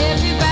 Everybody